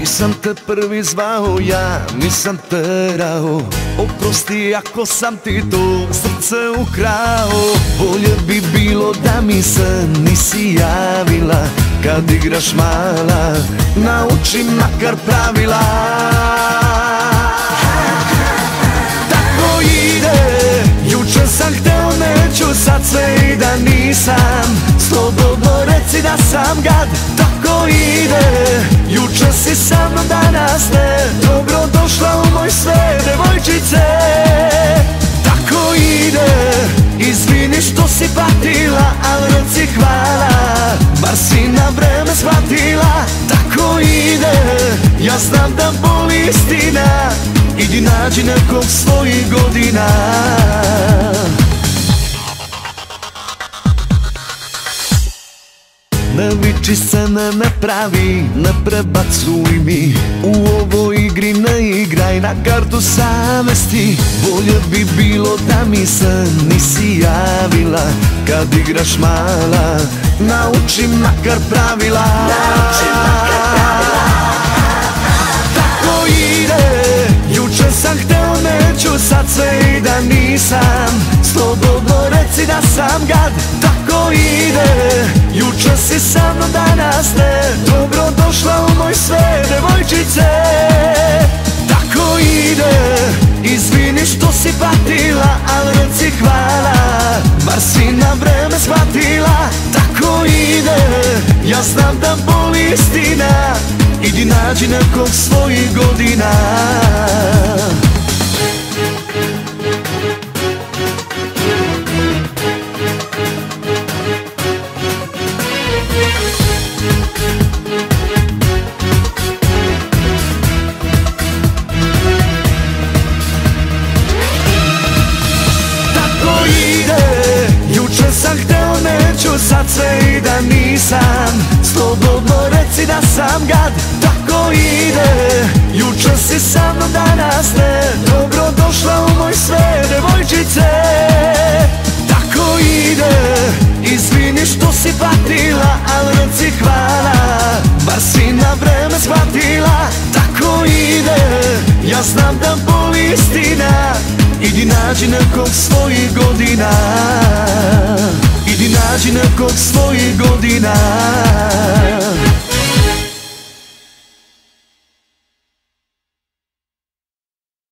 Nisam te prvi zvao ja, nisam terao Oprosti ako sam ti to srce ukrao. Bolje bi bilo da mi se nisi javila. Kad igraš mala, nauči makar pravila nisam. Slobodno reci da sam gad, tako ide. Jučer si sa mnom, danas ne. Dobro došla u moj sve, devojčice. Tako ide. Izvini što si patila, al reci hvala. Bar si na vreme shvatila Tako ide. Ja znam da boli istina. Idi nađi nekog svojih godina Viči se, ne prebacuj mi. U ovoj igri ne igraj na kartu savesti Bolje bi bilo da mi se nisi javila. Kad igraš mala, nauči makar pravila. Nauči makar pravila. Tako ide, jučer sam hteo neću sad sve i da nisam. Slobodno reci da sam gad, tako ide mnom, danas ne Dobro došla u moj sve, devojčice. Tako ide Izvini što si patila, al reci hvala Bar si na vreme shvatila. Tako ide Ja znam da boli istina Idi nađi nekog svojih godina sad sve i da nisam. Slobodno reci da sam gad. Tako ide. Jučer si sa mnom danas ne. Dobro došla u moj sve devojčice. Tako ide. Izvini što si patila Al reci hvala. Bar si na vreme shvatila. Tako ide. Ja znam da boli istina. Idi nađi nekog svojih godina nekog svojih godina